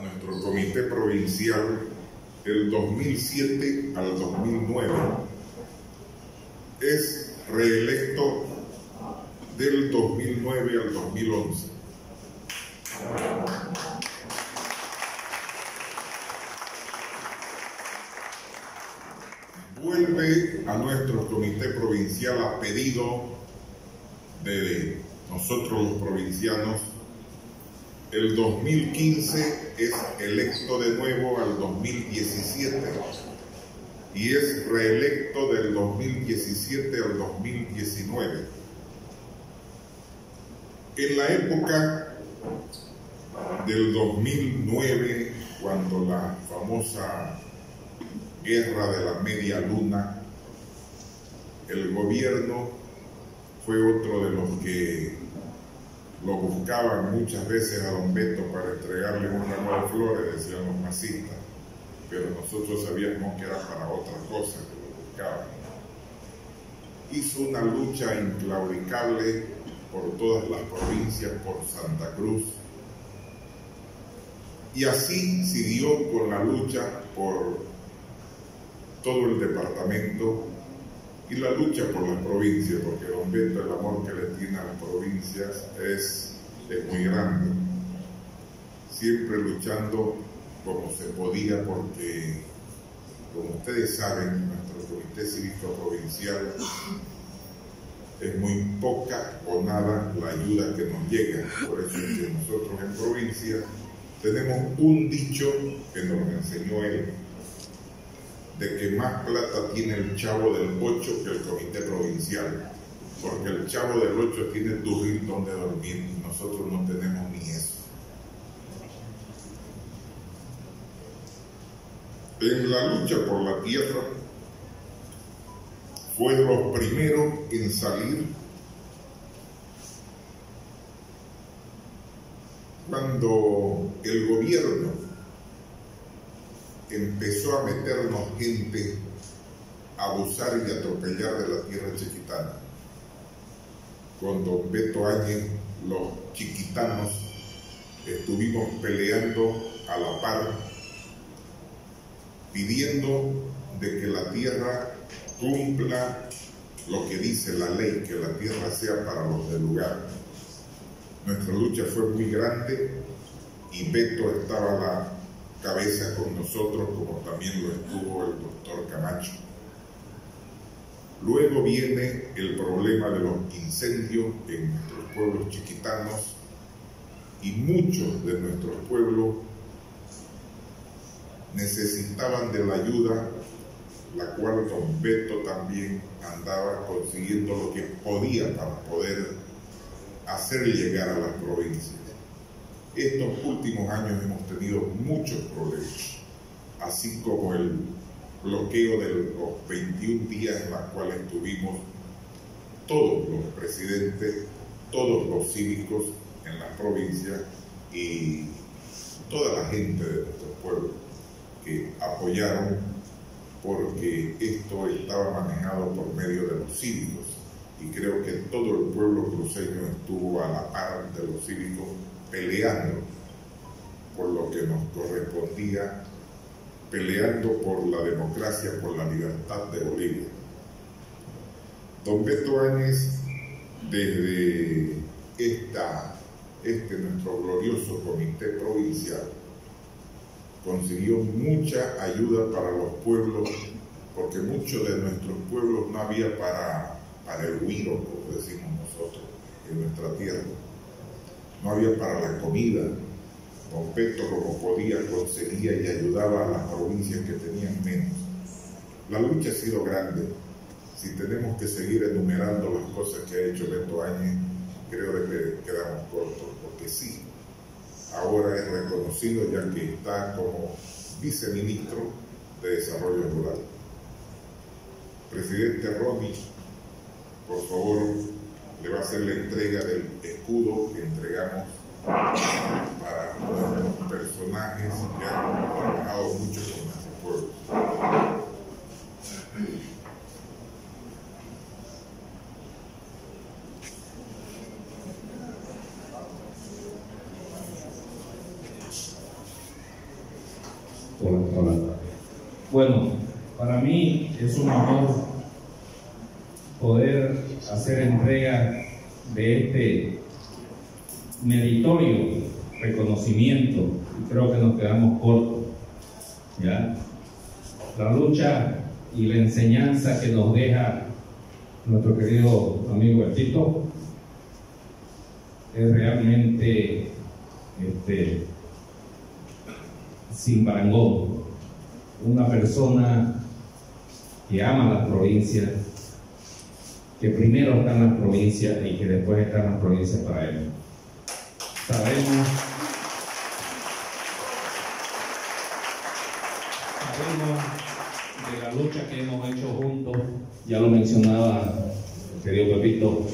nuestro comité provincial del 2007 al 2009. Es reelecto del 2009 al 2011. Vuelve a nuestro comité provincial a pedido de nosotros los provincianos el 2015 es electo de nuevo al 2017 y es reelecto del 2017 al 2019. En la época del 2009, cuando la famosa guerra de la media luna, el gobierno fue otro de los que lo buscaban muchas veces a don Beto para entregarle un ramo de flores, decían los masistas, pero nosotros sabíamos que era para otra cosa que lo buscaban. Hizo una lucha inclaudicable por todas las provincias, por Santa Cruz, y así siguió con la lucha por todo el departamento y la lucha por las provincias, porque don Beto el amor que le tiene a las provincias es, es muy grande. Siempre luchando como se podía, porque como ustedes saben, nuestro Comité Cívico Provincial es muy poca o nada la ayuda que nos llega. Por eso es que nosotros en provincia tenemos un dicho que nos enseñó él, de que más plata tiene el chavo del 8 que el comité provincial, porque el chavo del 8 tiene duril donde dormir nosotros no tenemos ni eso. En la lucha por la tierra fue los primeros en salir cuando el gobierno empezó a meternos gente a abusar y atropellar de la tierra chiquitana. Con Beto Áñez, los chiquitanos estuvimos peleando a la par, pidiendo de que la tierra cumpla lo que dice la ley, que la tierra sea para los del lugar. Nuestra lucha fue muy grande y Beto estaba la cabeza con nosotros, como también lo estuvo el doctor Camacho. Luego viene el problema de los incendios en nuestros pueblos chiquitanos y muchos de nuestros pueblos necesitaban de la ayuda, la cual don Beto también andaba consiguiendo lo que podía para poder hacer llegar a las provincias. Estos últimos años hemos tenido muchos problemas, así como el bloqueo de los 21 días en los cuales tuvimos todos los presidentes, todos los cívicos en la provincia y toda la gente de nuestro pueblo que apoyaron porque esto estaba manejado por medio de los cívicos. Y creo que todo el pueblo cruceño estuvo a la par de los cívicos peleando por lo que nos correspondía, peleando por la democracia, por la libertad de Bolivia. Don Beto Áñez, desde este nuestro glorioso comité provincial, consiguió mucha ayuda para los pueblos, porque muchos de nuestros pueblos no había para, para el huiro, como decimos nosotros, en nuestra tierra no había para la comida. Don Petro como podía conseguía y ayudaba a las provincias que tenían menos. La lucha ha sido grande. Si tenemos que seguir enumerando las cosas que ha hecho Beto Áñez, creo que quedamos cortos, porque sí, ahora es reconocido ya que está como viceministro de Desarrollo Rural. Presidente Ronnie, por favor, le va a hacer la entrega del escudo que entregamos para los personajes que han trabajado mucho con nuestro pueblo. por las palabras. Bueno, para mí es un honor poder hacer entrega de este meritorio reconocimiento y creo que nos quedamos cortos. La lucha y la enseñanza que nos deja nuestro querido amigo Tito es realmente este, sin parangón. Una persona que ama las provincias, que primero está en las provincias y que después está en las provincias para él. Sabemos, sabemos de la lucha que hemos hecho juntos, ya lo mencionaba el querido Pepito,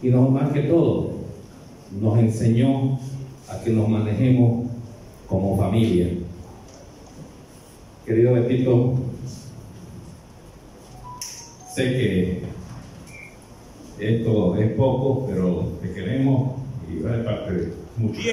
y no más que todo, nos enseñó a que nos manejemos como familia. Querido Pepito, sé que esto es poco, pero te queremos y va de parte de muchos.